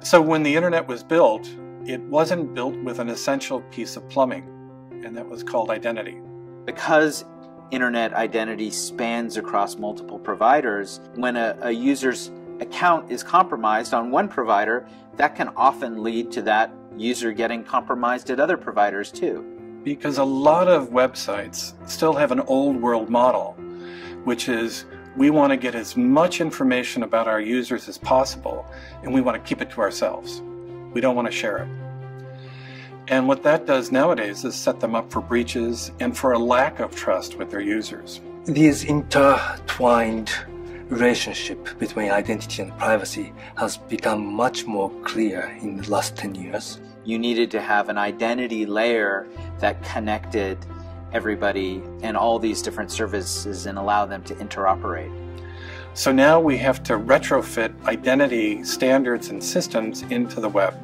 So when the internet was built, it wasn't built with an essential piece of plumbing, and that was called identity. Because internet identity spans across multiple providers, when a, a user's account is compromised on one provider, that can often lead to that user getting compromised at other providers too. Because a lot of websites still have an old world model, which is we want to get as much information about our users as possible, and we want to keep it to ourselves. We don't want to share it. And what that does nowadays is set them up for breaches and for a lack of trust with their users. This intertwined relationship between identity and privacy has become much more clear in the last 10 years. You needed to have an identity layer that connected everybody and all these different services and allow them to interoperate. So now we have to retrofit identity standards and systems into the web.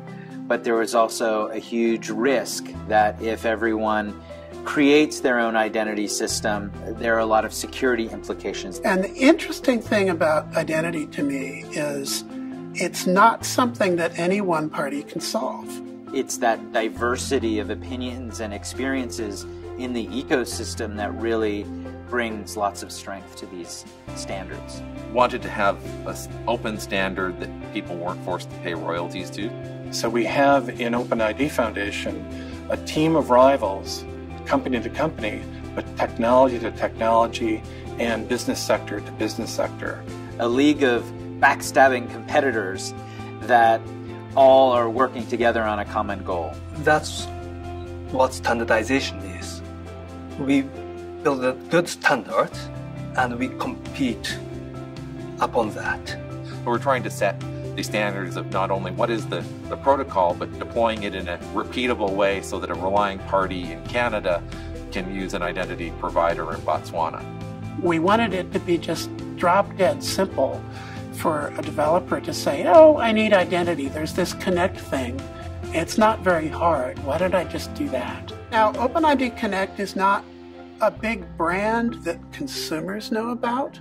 But there was also a huge risk that if everyone creates their own identity system, there are a lot of security implications. And the interesting thing about identity to me is it's not something that any one party can solve. It's that diversity of opinions and experiences in the ecosystem that really brings lots of strength to these standards. Wanted to have an open standard that people weren't forced to pay royalties to. So we have in OpenID Foundation a team of rivals, company to company, but technology to technology and business sector to business sector. A league of backstabbing competitors that all are working together on a common goal. That's what standardization is. We build a good standard and we compete upon that. We're trying to set the standards of not only what is the, the protocol, but deploying it in a repeatable way so that a relying party in Canada can use an identity provider in Botswana. We wanted it to be just drop dead simple for a developer to say, oh, I need identity. There's this connect thing. It's not very hard. Why don't I just do that? Now, OpenID Connect is not a big brand that consumers know about.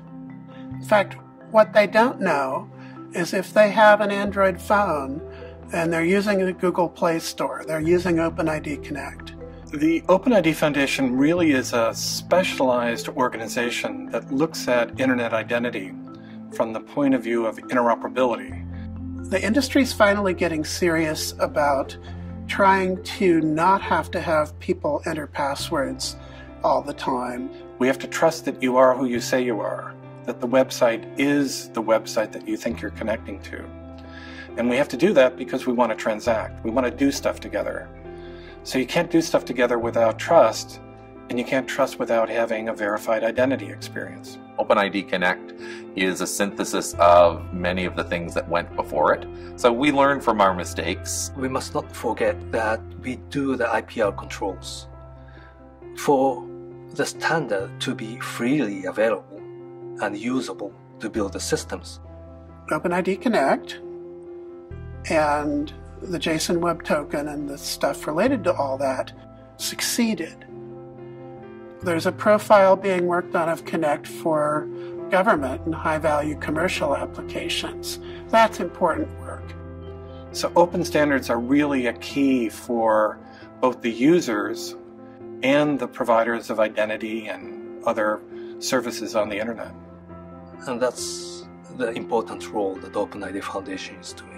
In fact, what they don't know is if they have an Android phone and they're using the Google Play Store, they're using OpenID Connect. The OpenID Foundation really is a specialized organization that looks at internet identity from the point of view of interoperability. The industry's finally getting serious about trying to not have to have people enter passwords all the time. We have to trust that you are who you say you are, that the website is the website that you think you're connecting to. And we have to do that because we want to transact. We want to do stuff together. So you can't do stuff together without trust, and you can't trust without having a verified identity experience. OpenID Connect is a synthesis of many of the things that went before it. So we learn from our mistakes. We must not forget that we do the IPR controls. For the standard to be freely available and usable to build the systems. OpenID Connect and the JSON Web Token and the stuff related to all that succeeded. There's a profile being worked on of Connect for government and high value commercial applications. That's important work. So, open standards are really a key for both the users and the providers of identity and other services on the internet. And that's the important role that OpenID Foundation is doing.